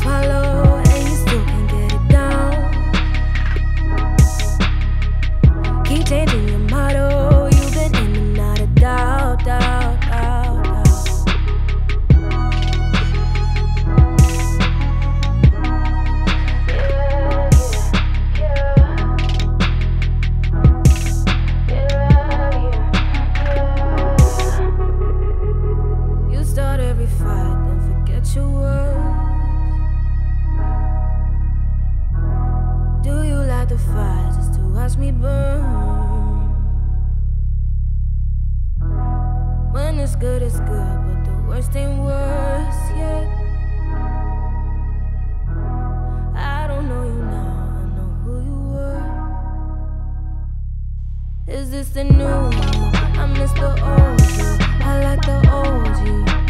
swallow and you still can't get it down. Keep changing your motto, you've been in and out of doubt, doubt, doubt. You start every fight, forget your words. Watch me burn. When it's good, it's good, but the worst ain't worse yet. I don't know you now, I know who you were. Is this the new you? I miss the old you. I like the old you.